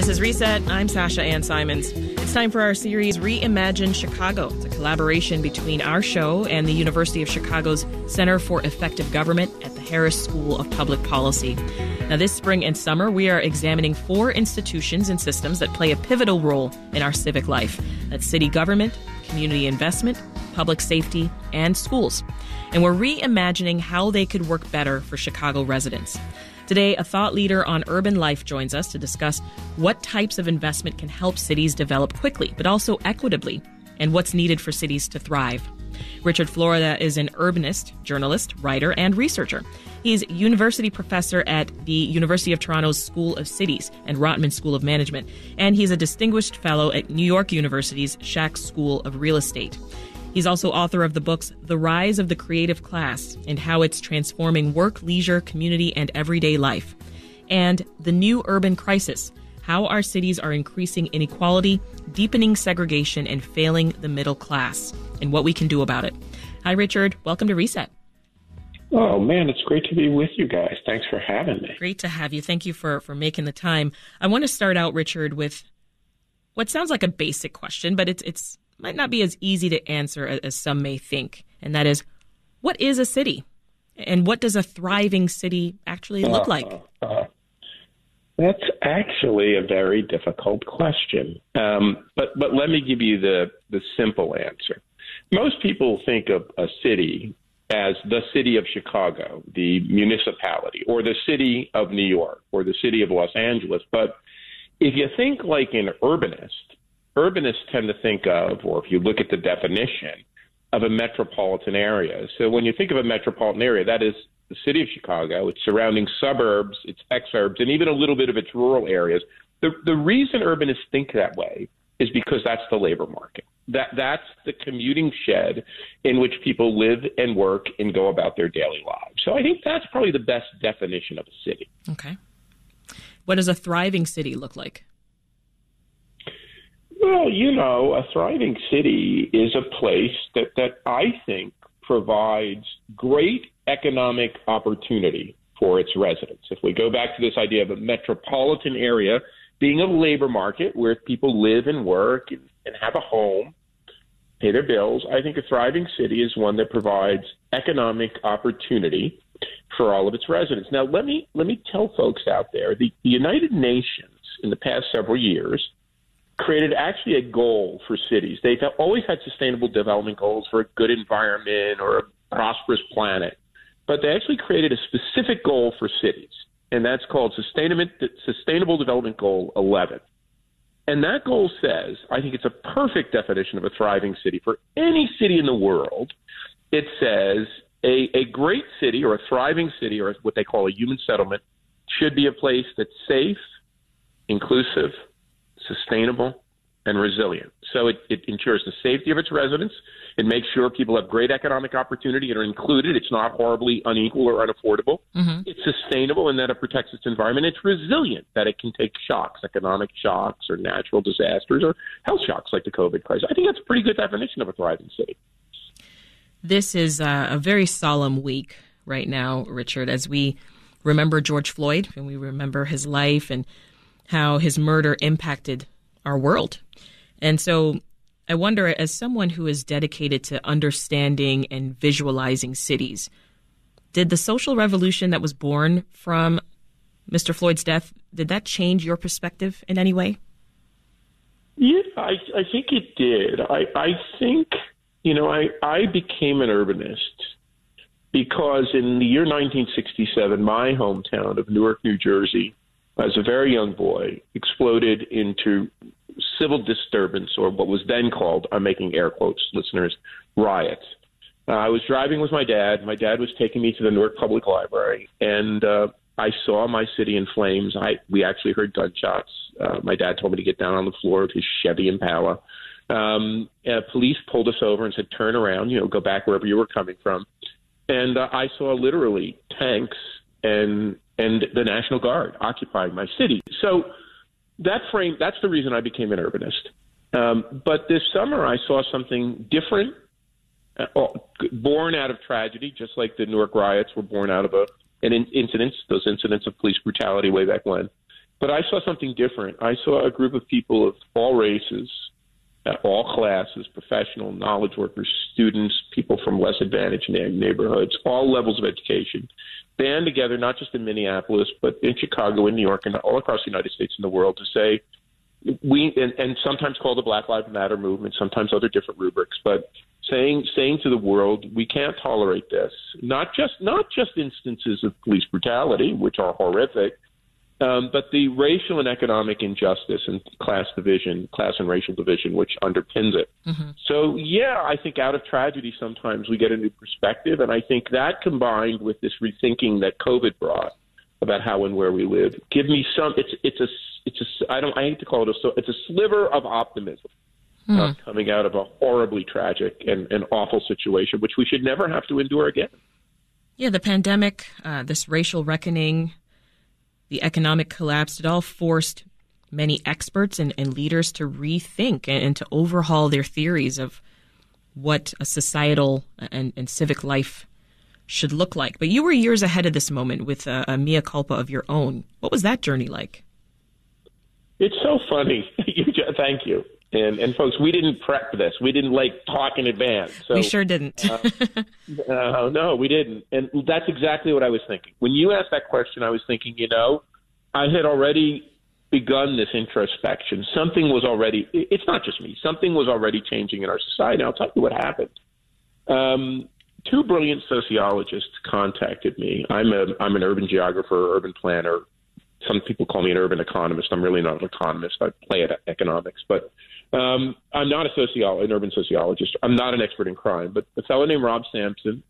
This is Reset. I'm Sasha Ann Simons. It's time for our series Reimagine Chicago. It's a collaboration between our show and the University of Chicago's Center for Effective Government at the Harris School of Public Policy. Now, this spring and summer, we are examining four institutions and systems that play a pivotal role in our civic life. That's city government, community investment, public safety, and schools. And we're reimagining how they could work better for Chicago residents. Today, a thought leader on urban life joins us to discuss what types of investment can help cities develop quickly, but also equitably, and what's needed for cities to thrive. Richard Florida is an urbanist, journalist, writer, and researcher. He's university professor at the University of Toronto's School of Cities and Rotman School of Management, and he's a distinguished fellow at New York University's Schack School of Real Estate. He's also author of the books The Rise of the Creative Class and How It's Transforming Work, Leisure, Community, and Everyday Life, and The New Urban Crisis How Our Cities Are Increasing Inequality, Deepening Segregation, and Failing the Middle Class, and What We Can Do About It. Hi, Richard. Welcome to Reset. Oh man, it's great to be with you guys. Thanks for having me. Great to have you. Thank you for for making the time. I want to start out, Richard, with what sounds like a basic question, but it's it's might not be as easy to answer as, as some may think, and that is, what is a city, and what does a thriving city actually look uh, like? Uh, that's actually a very difficult question, um, but but let me give you the the simple answer. Most people think of a city as the city of Chicago, the municipality, or the city of New York, or the city of Los Angeles. But if you think like an urbanist, urbanists tend to think of, or if you look at the definition, of a metropolitan area. So when you think of a metropolitan area, that is the city of Chicago, its surrounding suburbs, its exurbs, and even a little bit of its rural areas. The, the reason urbanists think that way is because that's the labor market. That that's the commuting shed in which people live and work and go about their daily lives. So I think that's probably the best definition of a city. Okay. What does a thriving city look like? Well, you know, a thriving city is a place that, that I think provides great economic opportunity for its residents. If we go back to this idea of a metropolitan area being a labor market where people live and work and, and have a home, pay their bills, I think a thriving city is one that provides economic opportunity for all of its residents. Now, let me let me tell folks out there the, the United Nations in the past several years created actually a goal for cities. They've always had sustainable development goals for a good environment or a prosperous planet, but they actually created a specific goal for cities, and that's called Sustainable Development Goal 11. And that goal says, I think it's a perfect definition of a thriving city for any city in the world. It says a, a great city or a thriving city or what they call a human settlement should be a place that's safe, inclusive, sustainable, and resilient. So it, it ensures the safety of its residents. It makes sure people have great economic opportunity and are included. It's not horribly unequal or unaffordable. Mm-hmm. It's sustainable in that it protects its environment. It's resilient that it can take shocks, economic shocks or natural disasters or health shocks like the COVID crisis. I think that's a pretty good definition of a thriving city. This is a, a very solemn week right now, Richard, as we remember George Floyd and we remember his life and how his murder impacted our world. And so I wonder, as someone who is dedicated to understanding and visualizing cities, did the social revolution that was born from Mr. Floyd's death, did that change your perspective in any way? Yeah, I, I think it did. I, I think, you know, I, I became an urbanist because in the year 1967, my hometown of Newark, New Jersey, as a very young boy, exploded into civil disturbance, or what was then called, I'm making air quotes, listeners, riots. Uh, I was driving with my dad. My dad was taking me to the Newark Public Library, and uh, I saw my city in flames. I we actually heard gunshots. Uh, my dad told me to get down on the floor of his Chevy Impala. Um, uh, police pulled us over and said, "Turn around, you know, go back wherever you were coming from." And uh, I saw literally tanks and and the National Guard occupying my city. So that frame, that's the reason I became an urbanist. Um, but this summer, I saw something different, uh, born out of tragedy, just like the Newark riots were born out of a, an in- incidents, those incidents of police brutality way back when. But I saw something different. I saw a group of people of all races, all classes, professional, knowledge workers, students, people from less advantaged neighborhoods, all levels of education, band together, not just in Minneapolis, but in Chicago, in New York, and all across the United States and the world to say, we and, and sometimes called the Black Lives Matter movement, sometimes other different rubrics, but saying saying to the world, we can't tolerate this. Not just not just instances of police brutality, which are horrific, um, but the racial and economic injustice and class division, class and racial division, which underpins it. Mm-hmm. So, yeah, I think out of tragedy, sometimes we get a new perspective. And I think that combined with this rethinking that COVID brought about how and where we live, give me some, it's, it's a, it's a, I don't, I hate to call it a, so it's a sliver of optimism. Mm. Uh, coming out of a horribly tragic and, and awful situation, which we should never have to endure again. Yeah, the pandemic, uh, this racial reckoning, the economic collapse, it all forced many experts and, and leaders to rethink and, and, to overhaul their theories of what a societal and, and, civic life should look like. But you were years ahead of this moment with a, a mea culpa of your own. What was that journey like? It's so funny. Thank you. And and folks, we didn't prep this. We didn't like talk in advance. So, we sure didn't. uh, uh, no, we didn't. And that's exactly what I was thinking. When you asked that question, I was thinking, you know, I had already begun this introspection. Something was already. It's not just me. Something was already changing in our society. I'll tell you what happened. Um, two brilliant sociologists contacted me. I'm a I'm an urban geographer, urban planner. Some people call me an urban economist. I'm really not an economist. I play at economics, but um, I'm not a sociologist, an urban sociologist. I'm not an expert in crime, but a fellow named Rob Sampson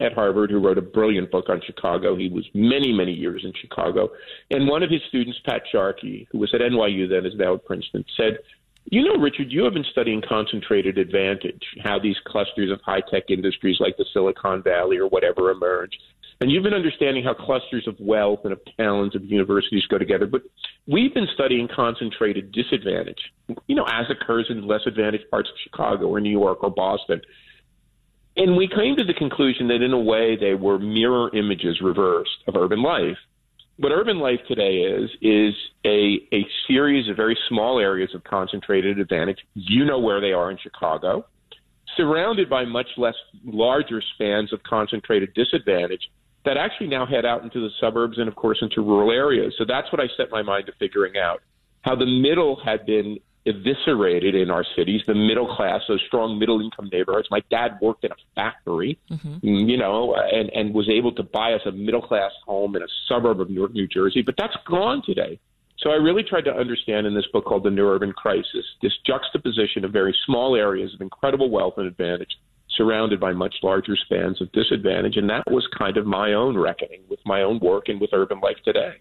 at Harvard who wrote a brilliant book on Chicago. He was many, many years in Chicago. And one of his students, Pat Sharkey, who was at NYU then, is now at Princeton, said, You know, Richard, you have been studying concentrated advantage, how these clusters of high tech industries like the Silicon Valley or whatever emerge. And you've been understanding how clusters of wealth and of talents of universities go together. But we've been studying concentrated disadvantage, you know, as occurs in less advantaged parts of Chicago or New York or Boston. And we came to the conclusion that in a way they were mirror images reversed of urban life. What urban life today is, is a, a series of very small areas of concentrated advantage. You know where they are in Chicago, surrounded by much less larger spans of concentrated disadvantage that actually now head out into the suburbs and, of course, into rural areas. So that's what I set my mind to figuring out how the middle had been eviscerated in our cities, the middle class, those strong middle income neighborhoods. My dad worked in a factory, mm-hmm. you know, and, and was able to buy us a middle class home in a suburb of Newark, New Jersey, but that's gone today. So I really tried to understand in this book called The New Urban Crisis this juxtaposition of very small areas of incredible wealth and advantage surrounded by much larger spans of disadvantage. And that was kind of my own reckoning with my own work and with urban life today.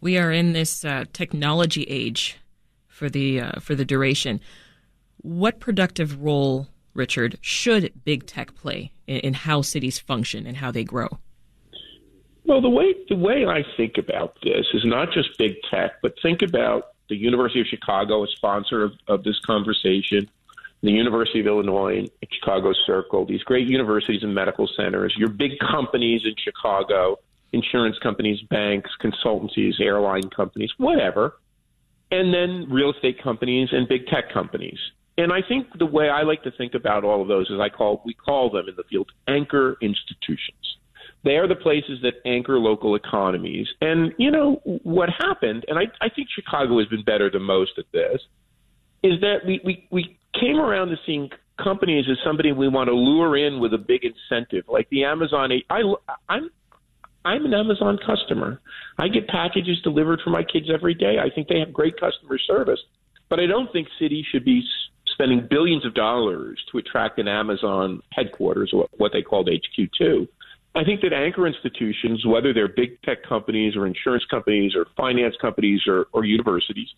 We are in this uh, technology age for the uh, for the duration. What productive role, Richard, should big tech play in, in how cities function and how they grow? Well, the way the way I think about this is not just big tech, but think about the University of Chicago, a sponsor of, of this conversation, the University of Illinois Chicago Circle, these great universities and medical centers, your big companies in Chicago, insurance companies, banks, consultancies, airline companies, whatever, and then real estate companies and big tech companies. And I think the way I like to think about all of those is I call we call them in the field anchor institutions. They are the places that anchor local economies. And you know what happened, and I, I think Chicago has been better than most at this, is that we, we, we came around to seeing companies as somebody we want to lure in with a big incentive, like the Amazon. I, I'm I'm an Amazon customer. I get packages delivered for my kids every day. I think they have great customer service, but I don't think cities should be spending billions of dollars to attract an Amazon headquarters, or what they called HQ2. I think that anchor institutions, whether they're big tech companies or insurance companies or finance companies or, or universities,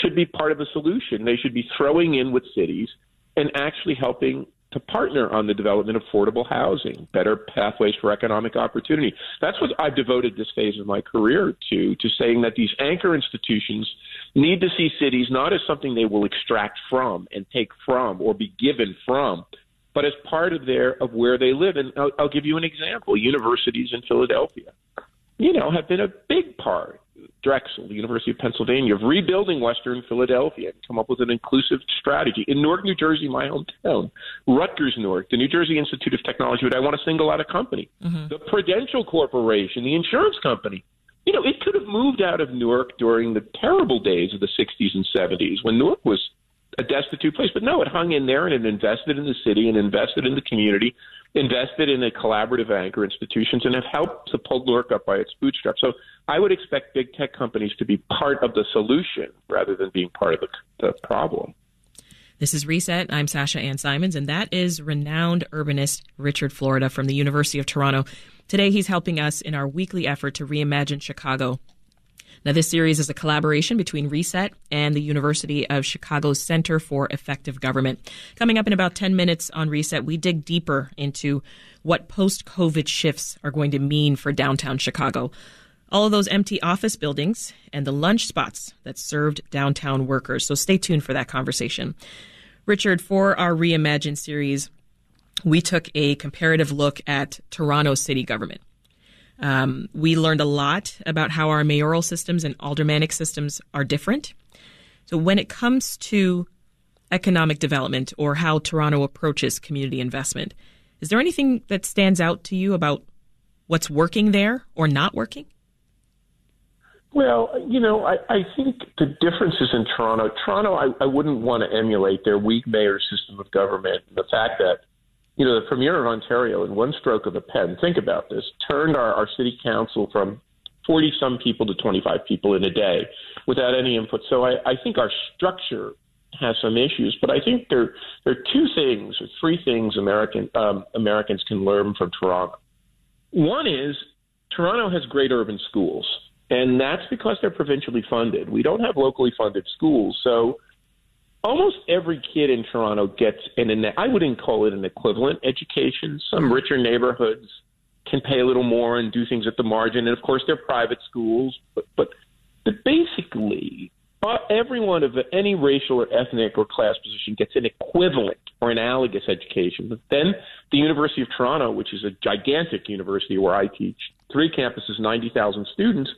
should be part of the solution. They should be throwing in with cities and actually helping to partner on the development of affordable housing, better pathways for economic opportunity. That's what I've devoted this phase of my career to, to saying that these anchor institutions need to see cities not as something they will extract from and take from or be given from, but as part of their of where they live. And I'll, I'll give you an example: universities in Philadelphia, you know, have been a big part Drexel, the University of Pennsylvania, of rebuilding Western Philadelphia and come up with an inclusive strategy. In Newark, New Jersey, my hometown, Rutgers Newark, the New Jersey Institute of Technology, but I want to single out a company, mm-hmm. the Prudential Corporation, the insurance company. You know, it could have moved out of Newark during the terrible days of the 60s and 70s when Newark was a destitute place. But no, it hung in there and it invested in the city and invested in the community, invested in a collaborative anchor institutions, and have helped to pull Newark up by its bootstraps. So I would expect big tech companies to be part of the solution rather than being part of the, the problem. This is Reset. I'm Sasha Ann Simons, and that is renowned urbanist Richard Florida from the University of Toronto. Today, he's helping us in our weekly effort to reimagine Chicago now, this series is a collaboration between Reset and the University of Chicago's Center for Effective Government. Coming up in about 10 minutes on Reset, we dig deeper into what post COVID shifts are going to mean for downtown Chicago. All of those empty office buildings and the lunch spots that served downtown workers. So stay tuned for that conversation. Richard, for our Reimagine series, we took a comparative look at Toronto city government. Um, we learned a lot about how our mayoral systems and aldermanic systems are different. So when it comes to economic development or how Toronto approaches community investment, is there anything that stands out to you about what's working there or not working? Well, you know, I, I think the differences in Toronto, Toronto, I, I wouldn't want to emulate their weak mayor system of government. The fact that you know, the Premier of Ontario, in one stroke of a pen, think about this, turned our, our city council from 40 some people to 25 people in a day without any input. So I, I think our structure has some issues, but I think there, there are two things or three things American, um, Americans can learn from Toronto. One is Toronto has great urban schools, and that's because they're provincially funded. We don't have locally funded schools. So almost every kid in Toronto gets an, I wouldn't call it an equivalent education. Some richer neighborhoods can pay a little more and do things at the margin. And of course, they're private schools, but, but, but basically, uh, everyone of any racial or ethnic or class position gets an equivalent or analogous education. But then the University of Toronto, which is a gigantic university where I teach, three campuses, 90,000 students,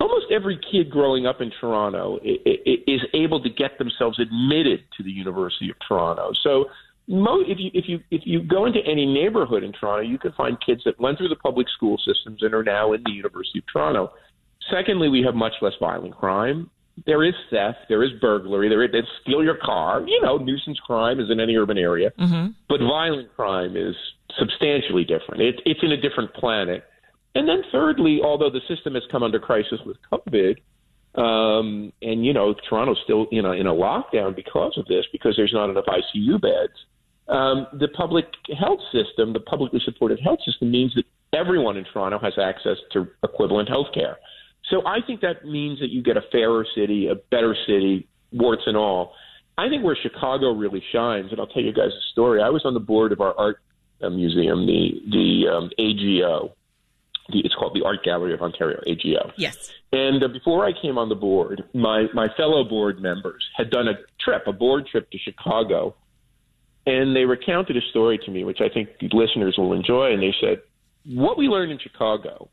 almost every kid growing up in Toronto is able to get themselves admitted to the University of Toronto. So if you if you if you go into any neighborhood in Toronto, you can find kids that went through the public school systems and are now in the University of Toronto. Secondly, we have much less violent crime. There is theft, there is burglary, there is steal your car. You know, nuisance crime is in any urban area, mm-hmm. but violent crime is substantially different. It, it's in a different planet. And then thirdly, although the system has come under crisis with COVID, um, and you know Toronto's still you know in a lockdown because of this because there's not enough ICU beds. Um, the public health system, the publicly supported health system, means that everyone in Toronto has access to equivalent health care. So I think that means that you get a fairer city, a better city, warts and all. I think where Chicago really shines, and I'll tell you guys a story. I was on the board of our art uh, museum, the the um, AGO, the, it's called the Art Gallery of Ontario, AGO. Yes. And uh, before I came on the board, my, my fellow board members had done a trip, a board trip to Chicago, and they recounted a story to me, which I think the listeners will enjoy. And they said, what we learned in Chicago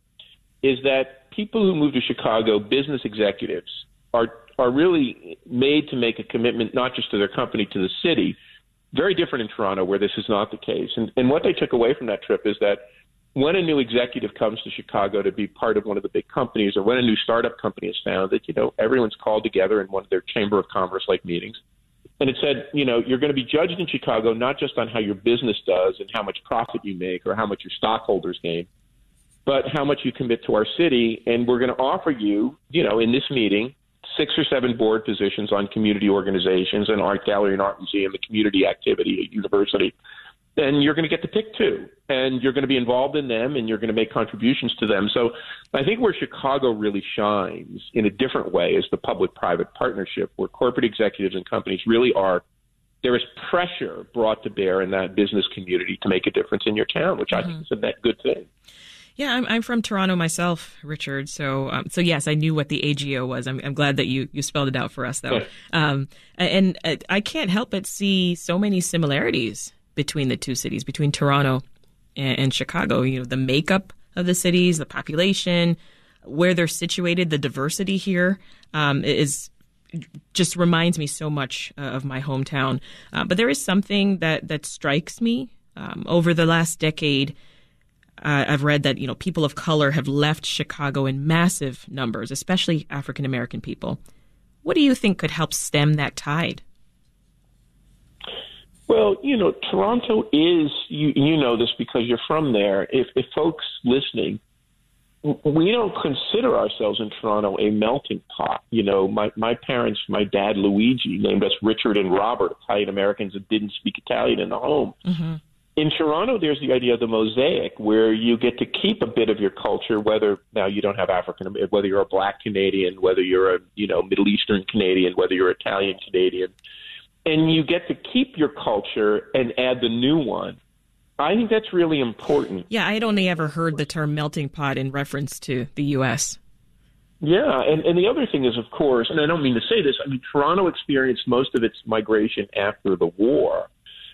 is that people who move to Chicago, business executives, are are really made to make a commitment not just to their company, to the city. Very different in Toronto, where this is not the case. And, and what they took away from that trip is that when a new executive comes to Chicago to be part of one of the big companies, or when a new startup company is founded, you know, everyone's called together in one of their chamber of commerce like meetings. And it said, you know, you're going to be judged in Chicago not just on how your business does and how much profit you make or how much your stockholders gain, but how much you commit to our city. And we're going to offer you, you know, in this meeting, six or seven board positions on community organizations and art gallery and art museum, the community activity at university then you're going to get to pick two and you're going to be involved in them and you're going to make contributions to them. So I think where Chicago really shines in a different way is the public private partnership where corporate executives and companies really are there is pressure brought to bear in that business community to make a difference in your town, which mm-hmm. I think is a net good thing. Yeah, I'm, I'm from Toronto myself, Richard. So, um, so yes, I knew what the AGO was. I'm, I'm glad that you, you spelled it out for us, though. Um, and uh, I can't help but see so many similarities between the two cities, between Toronto and, and Chicago. You know, the makeup of the cities, the population, where they're situated, the diversity here um, is just reminds me so much uh, of my hometown. Uh, but there is something that that strikes me um, over the last decade. Uh, I've read that you know people of color have left Chicago in massive numbers, especially African American people. What do you think could help stem that tide? Well, you know, Toronto is you you know this because you're from there. If if folks listening we don't consider ourselves in Toronto a melting pot. You know, my my parents, my dad Luigi named us Richard and Robert, Italian Americans that didn't speak Italian in the home. Mm-hmm. In Toronto, there's the idea of the mosaic, where you get to keep a bit of your culture, whether now you don't have African, whether you're a Black Canadian, whether you're a you know Middle Eastern Canadian, whether you're Italian Canadian, and you get to keep your culture and add the new one. I think that's really important. Yeah, I had only ever heard the term melting pot in reference to the U.S. Yeah, and, and the other thing is, of course, and I don't mean to say this, I mean, Toronto experienced most of its migration after the war,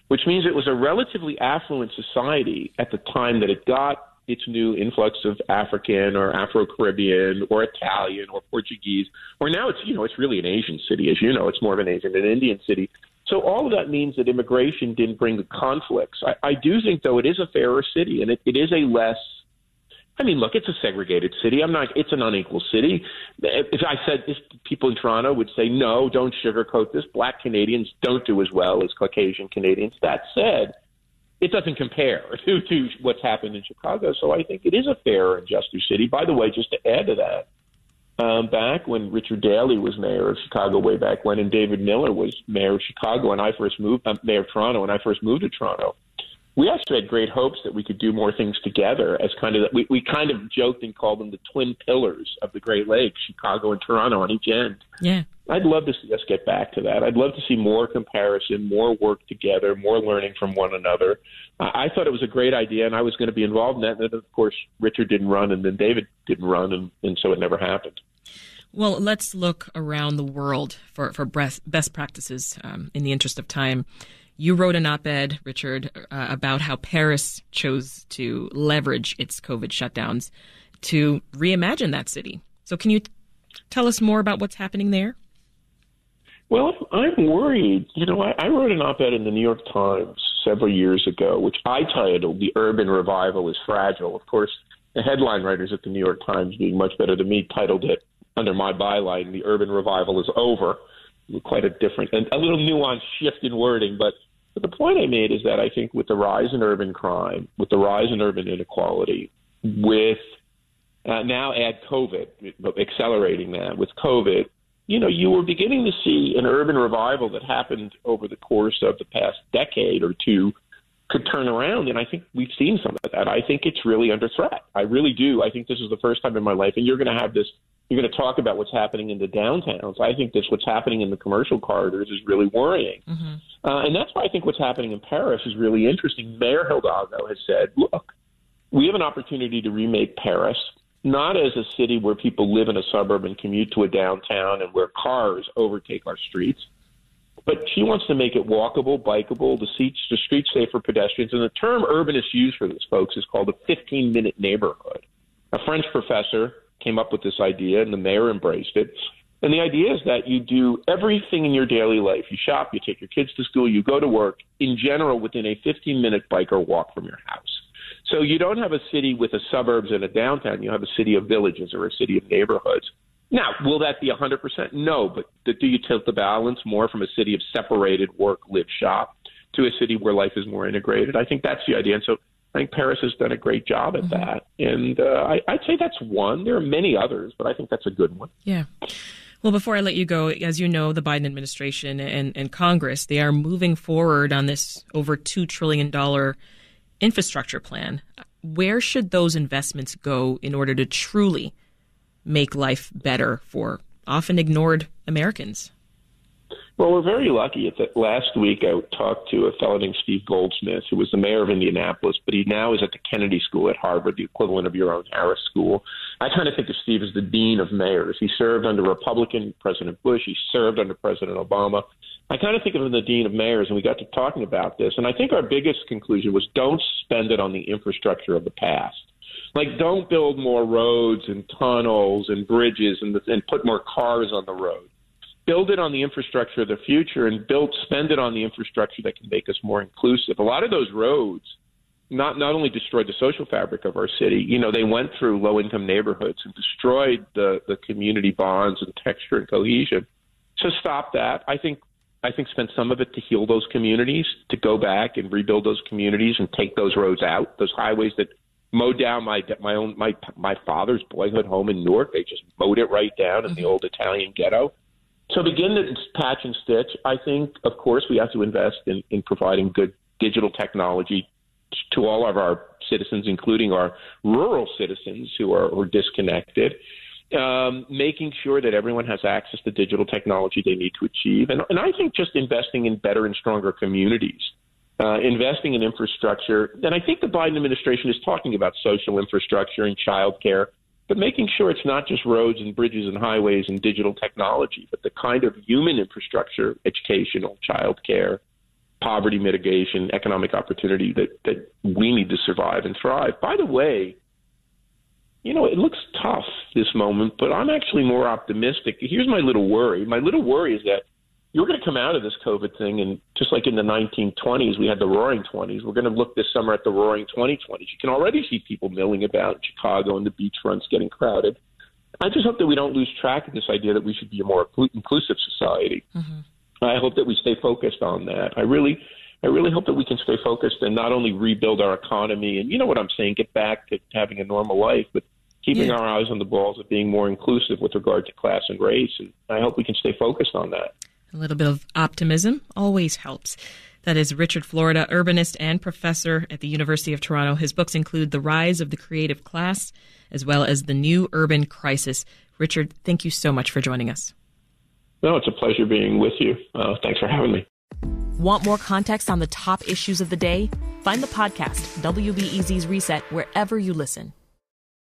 which means it was a relatively affluent society at the time that it got its new influx of African or Afro Caribbean or Italian or Portuguese, or now it's you know it's really an Asian city, as you know, it's more of an Asian and Indian city. So all of that means that immigration didn't bring the conflicts. I, I do think, though, it is a fairer city, and it, it is a less. I mean, look, it's a segregated city. I'm not. It's an unequal city. If I said this, people in Toronto would say, "No, don't sugarcoat this." Black Canadians don't do as well as Caucasian Canadians. That said, it doesn't compare to, to what's happened in Chicago. So I think it is a fairer and juster city. By the way, just to add to that, um, back when Richard Daley was mayor of Chicago way back when, and David Miller was mayor of Chicago, and I first moved, uh, mayor of Toronto, and I first moved to Toronto. We actually had great hopes that we could do more things together as kind of we, we kind of joked and called them the twin pillars of the Great Lakes, Chicago and Toronto on each end. Yeah. I'd love to see us get back to that. I'd love to see more comparison, more work together, more learning from one another. I, I thought it was a great idea, and I was going to be involved in that. And then, of course, Richard didn't run, and then David didn't run, and, and so it never happened. Well, let's look around the world for, for best practices um, in the interest of time. You wrote an op ed, Richard, uh, about how Paris chose to leverage its COVID shutdowns to reimagine that city. So, can you t- tell us more about what's happening there? Well, I'm worried. You know, I, I wrote an op ed in the New York Times several years ago, which I titled The Urban Revival is Fragile. Of course, the headline writers at the New York Times, being much better than me, titled it under my byline, the urban revival is over. Quite a different and a little nuanced shift in wording, but but the point I made is that I think with the rise in urban crime, with the rise in urban inequality, with uh, now add COVID, accelerating that with COVID, you know, you were beginning to see an urban revival that happened over the course of the past decade or two could turn around. And I think we've seen some of that. I think it's really under threat. I really do. I think this is the first time in my life, and you're going to have this you're going to talk about what's happening in the downtowns. I think that's what's happening in the commercial corridors is really worrying. Mm-hmm. Uh, and that's why I think what's happening in Paris is really interesting. Mayor Hidalgo has said, look, we have an opportunity to remake Paris, not as a city where people live in a suburb and commute to a downtown and where cars overtake our streets, but she wants to make it walkable, bikeable, the, seats, the streets safe for pedestrians. And the term urbanist used for this, folks, is called a 15 minute neighborhood. A French professor came up with this idea, and the mayor embraced it. And the idea is that you do everything in your daily life. You shop, you take your kids to school, you go to work, in general, within a 15 minute bike or walk from your house. So you don't have a city with a suburbs and a downtown. You have a city of villages or a city of neighborhoods. Now, will that be 100%? No, but do you tilt the balance more from a city of separated work, live, shop to a city where life is more integrated? I think that's the idea. And so I think Paris has done a great job at mm-hmm. that. And uh, I, I'd say that's one. There are many others, but I think that's a good one. Yeah. Well, before I let you go, as you know, the Biden administration and, and Congress, they are moving forward on this over $2 trillion infrastructure plan. Where should those investments go in order to truly make life better for often ignored Americans? Well, we're very lucky. That uh, last week I talked to a fellow named Steve Goldsmith, who was the mayor of Indianapolis, but he now is at the Kennedy School at Harvard, the equivalent of your own Harris School. I kind of think of Steve as the dean of mayors. He served under Republican President Bush. He served under President Obama. I kind of think of him as the dean of mayors, and we got to talking about this. And I think our biggest conclusion was don't spend it on the infrastructure of the past. Like, don't build more roads and tunnels and bridges and, and put more cars on the road. Build it on the infrastructure of the future and build, spend it on the infrastructure that can make us more inclusive. A lot of those roads not not only destroyed the social fabric of our city, you know, they went through low income neighborhoods and destroyed the the community bonds and texture and cohesion. So stop that. I think I think spend some of it to heal those communities, to go back and rebuild those communities and take those roads out, those highways that mowed down my my own my my father's boyhood home in Newark. They just mowed it right down in the old Italian ghetto. So begin to patch and stitch. I think, of course, we have to invest in, in providing good digital technology to all of our citizens, including our rural citizens who are, are disconnected. Um, making sure that everyone has access to digital technology they need to achieve. And, and I think just investing in better and stronger communities, uh, investing in infrastructure. And I think the Biden administration is talking about social infrastructure and childcare, but making sure it's not just roads and bridges and highways and digital technology, but the kind of human infrastructure, educational, childcare, poverty mitigation, economic opportunity that, that we need to survive and thrive. By the way, you know, it looks tough this moment, but I'm actually more optimistic. Here's my little worry. My little worry is that you're going to come out of this COVID thing, and just like in the 1920s, we had the Roaring Twenties. We're going to look this summer at the Roaring 2020s. You can already see people milling about in Chicago and the beachfronts getting crowded. I just hope that we don't lose track of this idea that we should be a more inclusive society. Mm-hmm. I hope that we stay focused on that. I really, I really hope that we can stay focused and not only rebuild our economy and you know what I'm saying, get back to having a normal life, but keeping yeah. our eyes on the balls of being more inclusive with regard to class and race. And I hope we can stay focused on that. A little bit of optimism always helps. That is Richard Florida, urbanist and professor at the University of Toronto. His books include The Rise of the Creative Class, as well as The New Urban Crisis. Richard, thank you so much for joining us. No, it's a pleasure being with you. Uh, thanks for having me. Want more context on the top issues of the day? Find the podcast, WBEZ's Reset, wherever you listen.